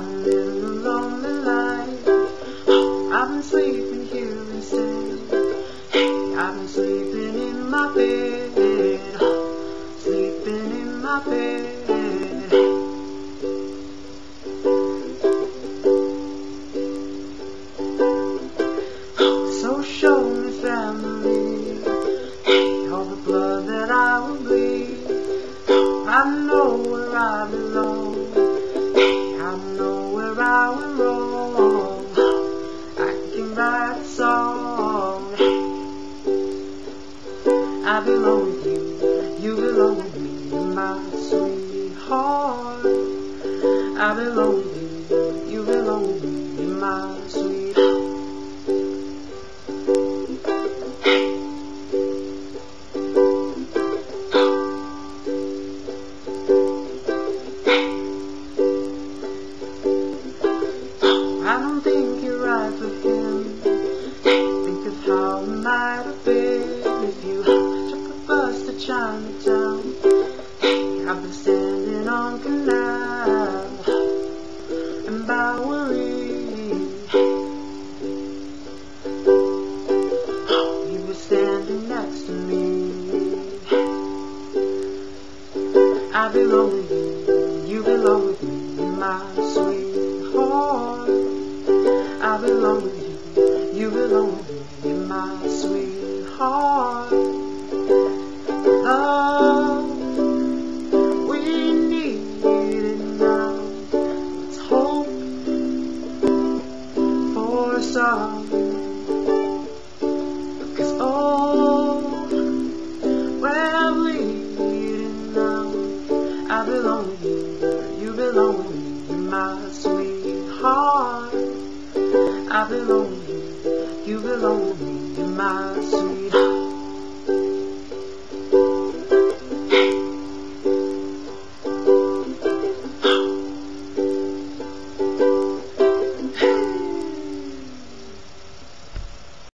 I've been a lonely life. I've been sleeping here instead. Hey, I've been sleeping in my bed. Sleeping in my bed. So show me family. Hey, all the blood that I will bleed. I know where I'm. I Bowery. You were standing next to me. I belong with you, you belong with me, my sweetheart. I belong with you, you belong with me, for a song. Cause oh, we're bleeding now. I belong with you, you belong with me, my sweetheart. I belong with you, you belong with me, my